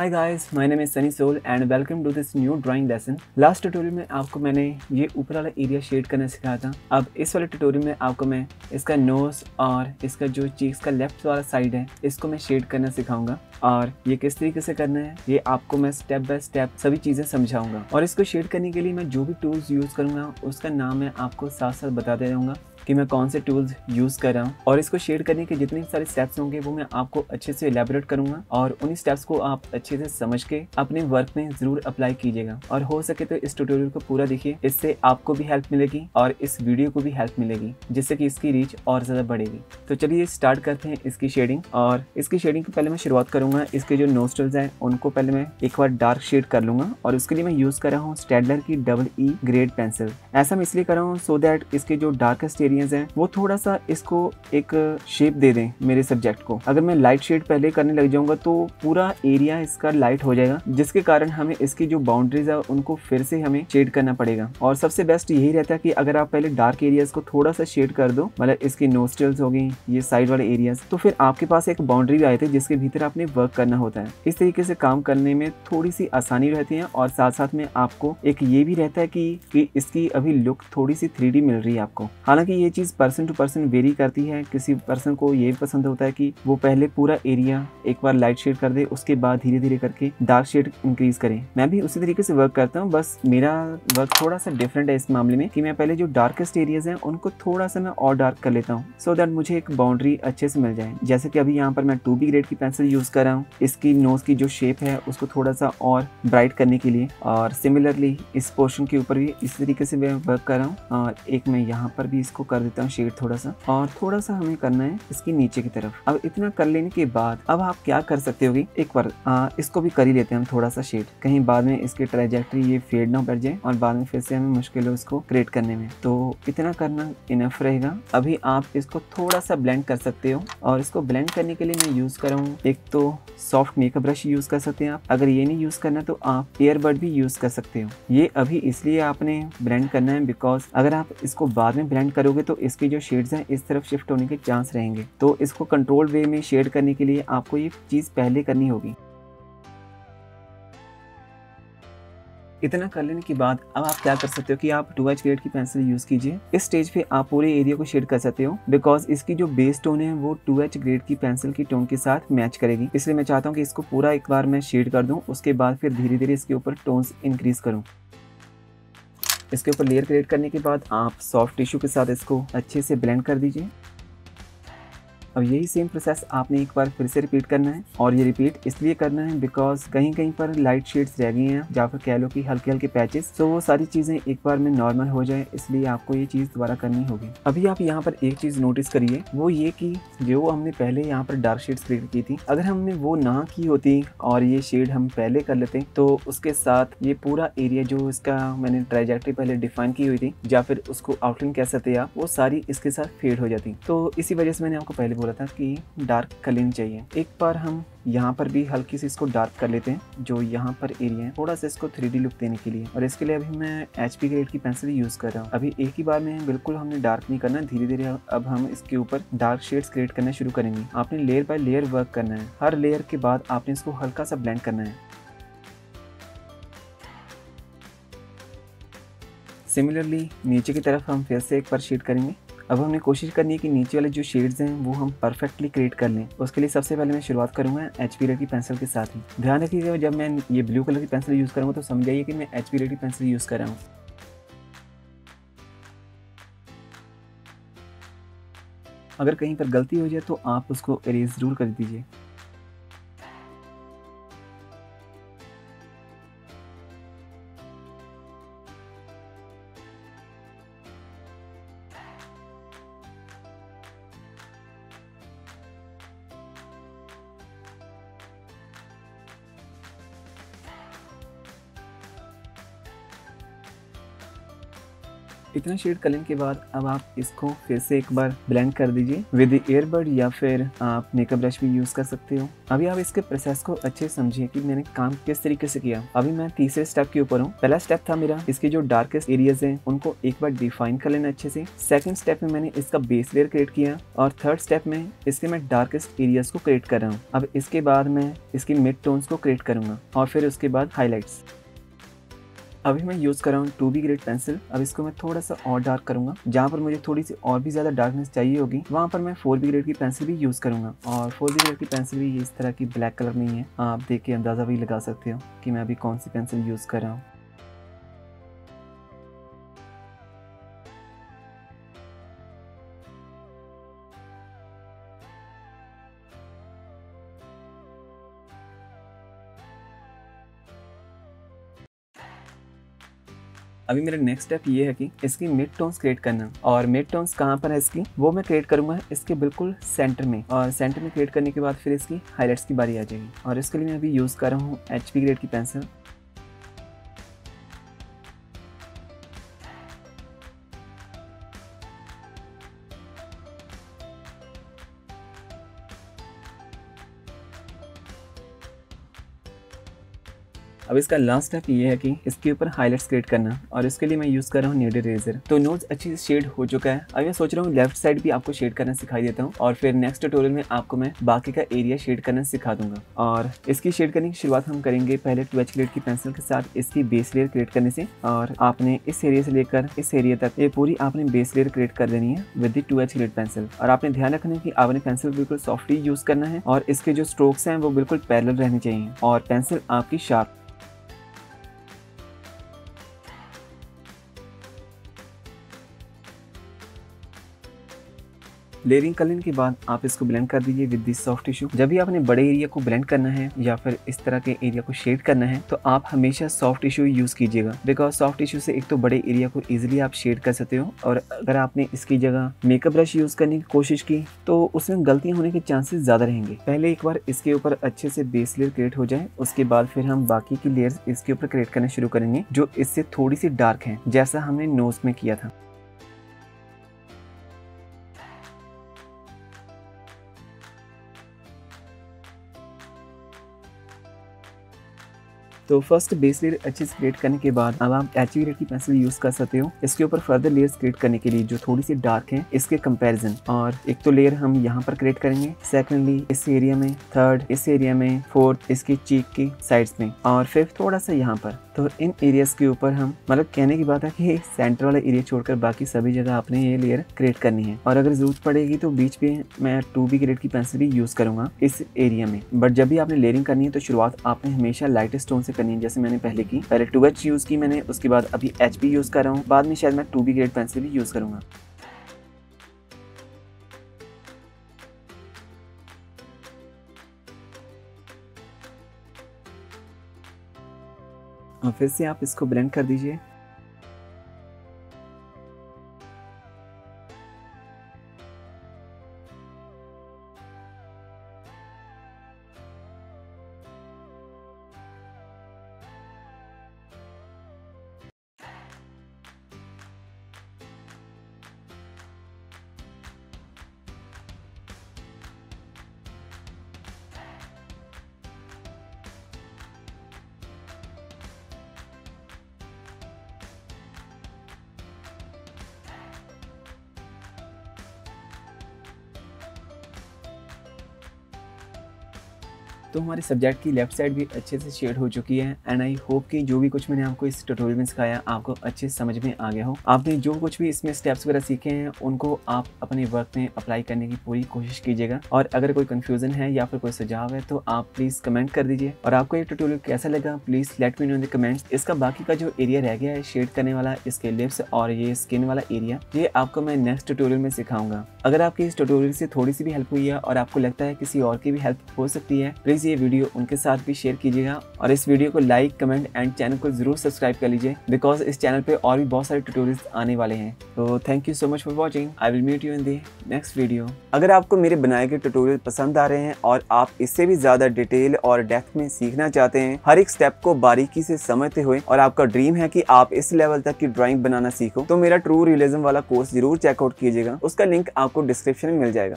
Hi guys my name is Sunny Soul and welcome to this new drawing lesson last tutorial में आपको मैंने ये ऊपर वाला एरिया शेड करना सिखाया था। अब इस वाले ट्यूटोरियल में आपको मैं इसका नोज़ और इसका जो चीक्स का लेफ़्ट वाला साइड है, इसको मैं शेड करना सिखाऊँगा। और ये किस तरीके से करना है, ये आपको मैं स्टेप बाय स्टेप सभी चीज़ें समझाऊँगा। और इसको शेड करने के लिए मैं जो भी टूल्स यूज़ करूँगा, उसका नाम मैं आपको साथ साथ बताते रहूँगा। कि मैं कौन से टूल्स यूज़ कर रहा हूँ और इसको शेयर करने के जितने सारे स्टेप्स होंगे वो मैं आपको अच्छे से एलेबोरेट करूँगा और उन्हीं स्टेप्स को आप अच्छे से समझ के अपने वर्क में ज़रूर अप्लाई कीजिएगा। और हो सके तो इस ट्यूटोरियल को पूरा देखिए, इससे आपको भी हेल्प मिलेगी और इस वीडियो को भी हेल्प मिलेगी, जिससे कि इसकी रीच और ज़्यादा बढ़ेगी। तो चलिए स्टार्ट करते हैं इसकी शेडिंग और इसकी शेडिंग की पहले मैं शुरुआत करूँगा। इसके जो नोस्टल्स हैं, उनको पहले मैं एक बार डार्क शेड कर लूँगा और उसके लिए मैं यूज़ कर रहा हूँ स्टेडलर की डबल ई ग्रेड पेंसिल ऐसा मैं इसलिए कर रहा हूँ सो दैट इसके जो डार्केस्ट एरियाज़ हैं वो थोड़ा सा इसको एक शेप दे दें मेरे सब्जेक्ट को। अगर मैं लाइट शेड पहले करने लग जाऊँगा तो पूरा एरिया इसका लाइट हो जाएगा जिसके कारण हमें इसकी जो बाउंड्रीज है उनको फिर से हमें शेड करना पड़ेगा। और सबसे बेस्ट यही रहता है कि अगर आप पहले डार्क एरियाज़ को थोड़ा सा शेड कर दो मतलब इसकी नोस्टल्स हो गई ये साइड वाले एरियाज़ तो फिर आपके पास एक बाउंड्री भी आए थे जिसके भीतर आपने वर्क करना होता है। इस तरीके से काम करने में थोड़ी सी आसानी रहती है और साथ साथ में आपको एक ये भी रहता है कि, कि इसकी अभी लुक थोड़ी सी थ्री मिल रही है आपको। हालाँकि ये चीज़ पर्सन टू पर्सन वेरी करती है। किसी पर्सन को ये पसंद होता है कि वो पहले पूरा एरिया एक बार लाइट शेड कर दे, उसके बाद धीरे धीरे करके डार्क शेड इंक्रीज करे। मैं भी उसी तरीके से वर्क करता हूँ, बस मेरा वर्क थोड़ा सा डिफरेंट है इस मामले में कि मैं पहले जो डार्केस्ट एरियाज़ हैं, उनको थोड़ा सा मैं और डार्क कर लेता हूँ सो दैट मुझे एक बाउंड्री अच्छे से मिल जाए। जैसे कि अभी यहाँ पर मैं टू बी ग्रेड की पेंसिल यूज़ कर रहा हूँ, इसकी नोज़ की जो शेप है, उसको थोड़ा सा और ब्राइट करने के लिए। और सिमिलरली इस पोर्शन के ऊपर भी इस तरीके से मैं वर्क कर रहा हूँ। और एक मैं यहाँ पर भी इसको कर देता हूँ शेड थोड़ा सा। और थोड़ा सा हमें करना है इसकी नीचे की तरफ़। अब इतना कर लेने के बाद, अब आप क्या कर सकते होगी? एक बार इसको भी कर ही लेते हैं हम थोड़ा सा शेड कहीं बाद में इसकी ट्रेजेक्ट्री ये फेड ना कर जाए और बाद में फिर से हमें मुश्किल हो इसको क्रिएट करने में। तो इतना करना इनफ रहेगा। अभी आप इसको थोड़ा सा ब्लेंड कर सकते हो और इसको ब्लेंड करने के लिए मैं यूज़ कर रहा हूँ। एक तो सॉफ्ट मेकअप ब्रश यूज़ कर सकते हैं आप। अगर ये नहीं यूज़ करना तो आप एयरबड भी यूज़ कर सकते हो। ये अभी इसलिए आपने ब्लेंड करना है बिकॉज़ अगर आप इसको बाद में ब्लेंड करोगे तो इसकी जो शेड्स हैं इस तरफ़ शिफ्ट होने के चांस रहेंगे। तो इसको कंट्रोल वे में शेड करने के लिए आपको ये चीज़ पहले करनी होगी। इतना कर लेने के बाद अब आप क्या कर सकते हो कि आप टू एच ग्रेड की पेंसिल यूज़ कीजिए। इस स्टेज पे आप पूरे एरिया को शेड कर सकते हो बिकॉज़ इसकी जो बेस टोन है वो टू एच ग्रेड की पेंसिल की टोन के साथ मैच करेगी। इसलिए मैं चाहता हूँ कि इसको पूरा एक बार मैं शेड कर दूँ, उसके बाद फिर धीरे धीरे इसके ऊपर टोन्स इंक्रीज करूँ। इसके ऊपर लेयर क्रिएट करने के बाद आप सॉफ्ट टिश्यू के साथ इसको अच्छे से ब्लेंड कर दीजिए। अब यही सेम प्रोसेस आपने एक बार फिर से रिपीट करना है और ये रिपीट इसलिए करना है बिकॉज़ कहीं कहीं पर लाइट शेड्स रह गई हैं या फिर कह लो कि हल्के हल्के पैचेस तो वो सारी चीज़ें एक बार में नॉर्मल हो जाए, इसलिए आपको ये चीज़ दोबारा करनी होगी। अभी आप यहाँ पर एक चीज़ नोटिस करिए, वो ये कि जो हमने पहले यहाँ पर डार्क शेड्स क्रिएट की थी, अगर हमने वो ना की होती और ये शेड हम पहले कर लेते तो उसके साथ ये पूरा एरिया जो इसका मैंने ट्राइजेक्ट्री पहले डिफाइन की हुई थी, या फिर उसको आउटलाइन कह सकते वो सारी इसके साथ फेड हो जाती। तो इसी वजह से मैंने आपको पहले बोला था कि डार्क कर लेनी चाहिए। एक बार हम यहाँ पर भी हल्की सी इसको डार्क कर लेते हैं, जो यहाँ पर एरिया है। थोड़ा सा इसको थ्री लुक देने के लिए। और इसके लिए अभी मैं एच पी ग्रेड की पेंसिल यूज़ कर रहा हूँ। अभी एक ही बार में बिल्कुल हमने डार्क नहीं करना धीरे धीरे अब हम इसके ऊपर डार्क शेड्स क्रिएट करना शुरू करेंगे। आपने लेयर बाय लेयर वर्क करना है। हर लेयर के बाद आपने इसको हल्का सा ब्लेंड करना है। सिमिलरली नीचे की तरफ़ हम फिर से एक बार शेड करेंगे। अब हमने कोशिश करनी है कि नीचे वाले जो शेड्स हैं, वो हम परफेक्टली क्रिएट कर लें। उसके लिए सबसे पहले मैं शुरुआत करूँगा एच पी की पेंसिल के साथ ही। ध्यान रखिएगा जब मैं ये ब्लू कलर की पेंसिल यूज़ करूँगा तो समझाइए कि मैं एच पी की पेंसिल यूज़ कर रहा हूँ। अगर कहीं पर गलती हो जाए तो आप उसको इरेज ज़रूर कर दीजिए। इतना शेड करने के बाद अब आप इसको फिर से एक बार ब्लेंड कर दीजिए विद ईयरबड या फिर आप मेकअप ब्रश भी यूज़ कर सकते हो। अभी आप इसके प्रोसेस को अच्छे समझिए कि मैंने काम किस तरीके से किया। अभी मैं तीसरे स्टेप के ऊपर हूँ। पहला स्टेप था मेरा इसके जो डार्केस्ट एरियाज़ हैं, उनको एक बार डिफाइन कर लेना अच्छे से। सेकंड स्टेप में मैंने इसका बेस लेयर क्रिएट किया और थर्ड स्टेप में इसके मैं डार्केस्ट एरियाज़ को क्रिएट कर रहा हूँ। अब इसके बाद मैं इसकी मिड टोन्स को क्रिएट करूँगा और फिर उसके बाद हाईलाइट्स अभी मैं यूज़ कर रहा हूँ टू बी ग्रेड पेंसिल अब इसको मैं थोड़ा सा और डार्क करूँगा। जहाँ पर मुझे थोड़ी सी और भी ज़्यादा डार्कनेस चाहिए होगी, वहाँ पर मैं फोर बी ग्रेड की पेंसिल भी यूज़ करूँगा। और फोर बी ग्रेड की पेंसिल भी इस तरह की ब्लैक कलर में ही है। आप देख के अंदाज़ा भी लगा सकते हो कि मैं अभी कौन सी पेंसिल यूज़ कर रहा हूँ। अभी मेरा नेक्स्ट स्टेप ये है कि इसकी मिड टोन्स क्रिएट करना। और मिड टोन्स कहाँ पर है इसकी? वो मैं क्रिएट करूँगा इसके बिल्कुल सेंटर में। और सेंटर में क्रिएट करने के बाद फिर इसकी हाईलाइट्स की बारी आ जाएगी। और इसके लिए मैं अभी यूज़ कर रहा हूँ एच पी ग्रेड की पेंसिल अब इसका लास्ट स्टेप ये है कि इसके ऊपर हाईलाइट्स क्रिएट करना और इसके लिए मैं यूज़ कर रहा हूँ न्यूड इरेजर तो नोट्स अच्छी से शेड हो चुका है। अब मैं सोच रहा हूँ लेफ़्ट साइड भी आपको शेड करना सिखाई देता हूँ और फिर नेक्स्ट ट्यूटोरियल में आपको मैं बाकी का एरिया शेड करना सिखा दूँगा। और इसकी शेड करने की शुरुआत हम करेंगे पहले टू एच की पेंसिल के साथ इसकी बेस लेयर क्रिएट करने से और आपने इस एरिया से लेकर इस एरिया तक ये पूरी आपने बेस लेयर क्रिएट कर देनी है with the two H pencil और आपने ध्यान रखना है कि आपने पेंसिल बिल्कुल सॉफ्टली यूज़ करना है और इसके जो स्ट्रोक्स हैं वो बिल्कुल पैरल रहने चाहिए और पेंसिल आपकी शार्प लेयरिंग करने के बाद आप इसको ब्लेंड कर दीजिए विद दिस सॉफ्ट टिश्यू जब भी आपने बड़े एरिया को ब्लेंड करना है या फिर इस तरह के एरिया को शेड करना है तो आप हमेशा सॉफ्ट टिश्यू यूज़ कीजिएगा. बिकॉज़ सॉफ्ट टिश्यू से एक तो बड़े एरिया को इजिली आप शेड कर सकते हो और अगर आपने इसकी जगह मेकअप ब्रश यूज़ करने की कोशिश की तो उसमें गलतियाँ होने के चांसेस ज़्यादा रहेंगे. पहले एक बार इसके ऊपर अच्छे से बेस लेयर क्रिएट हो जाए, उसके बाद फिर हम बाकी की लेयर इसके ऊपर क्रिएट करना शुरू करेंगे, जो इससे थोड़ी सी डार्क है, जैसा हमने नोज़ में किया था. तो फ़र्स्ट बेस लेयर अच्छे से क्रिएट करने के बाद अब आप एच ग्रेड की पेंसिल यूज़ कर सकते हो। इसके ऊपर फर्दर लेयर्स क्रिएट करने के लिए जो थोड़ी सी डार्क है, इसके कंपैरिजन और एक तो लेयर हम यहाँ पर क्रिएट करेंगे। सेकेंडली इस एरिया में। थर्ड इस एरिया में। फोर्थ इसकी चीक की साइड्स में। और फिफ्थ थोड़ा सा यहाँ पर। तो इन एरियाज़ के ऊपर हम मतलब कहने की बात है कि सेंटर वाला एरिया छोड़कर बाकी सभी जगह आपने ये लेयर क्रिएट करनी है। और अगर ज़रूरत पड़ेगी तो बीच पे मैं टू बी ग्रेड की पेंसिल भी यूज़ करूँगा इस एरिया में। बट जब भी आपने लेयरिंग करनी है तो शुरुआत आपने हमेशा लाइट स्टोन से करनी है, जैसे मैंने पहले की। पहले टू एच यूज़ की मैंने, उसके बाद अभी एच बी यूज़ कर रहा हूँ। बाद में शायद मैं टू बी ग्रेड पेंसिल भी यूज़ करूँगा। और फिर से आप इसको ब्लेंड कर दीजिए। तो हमारे सब्जेक्ट की लेफ़्ट साइड भी अच्छे से शेड हो चुकी है एंड आई होप कि जो भी कुछ मैंने आपको इस ट्यूटोरियल में सिखाया, आपको अच्छे समझ में आ गया हो। आपने जो कुछ भी इसमें स्टेप्स वगैरह सीखे हैं, उनको आप अपने वर्क में अप्लाई करने की पूरी कोशिश कीजिएगा। और अगर कोई कन्फ्यूज़न है या फिर कोई सुझाव है तो आप प्लीज़ कमेंट कर दीजिए। और आपको ये ट्यूटोरियल कैसा लगा please let me know in the comments इसका बाकी का जो एरिया रह गया है शेड करने वाला, इसके लिप्स और ये स्किन वाला एरिया ये आपको मैं नेक्स्ट ट्यूटोरियल में सिखाऊँगा। अगर आपकी इस ट्यूटोरियल से थोड़ी सी भी हेल्प हुई है, और आपको लगता है किसी और की भी हेल्प हो सकती है प्लीज़ प्लीज़ ये वीडियो उनके साथ भी शेयर कीजिएगा और इस वीडियो को लाइक, कमेंट एंड चैनल को ज़रूर सब्सक्राइब कर लीजिए बिकॉज़ इस चैनल पे और भी बहुत सारे ट्यूटोरियल्स आने वाले हैं। तो thank you so much for watching I will meet you in the next video अगर आपको मेरे बनाए गए ट्यूटोरियल पसंद आ रहे हैं और आप इससे भी ज़्यादा डिटेल और डेप्थ में सीखना चाहते हैं, हर एक स्टेप को बारीकी से समझते हुए और आपका ड्रीम है कि आप इस लेवल तक की ड्राइंग बनाना सीखो तो मेरा ट्रू रियलिज्म वाला कोर्स ज़रूर चेकआउट कीजिएगा। उसका लिंक आपको डिस्क्रिप्शन में मिल जाएगा।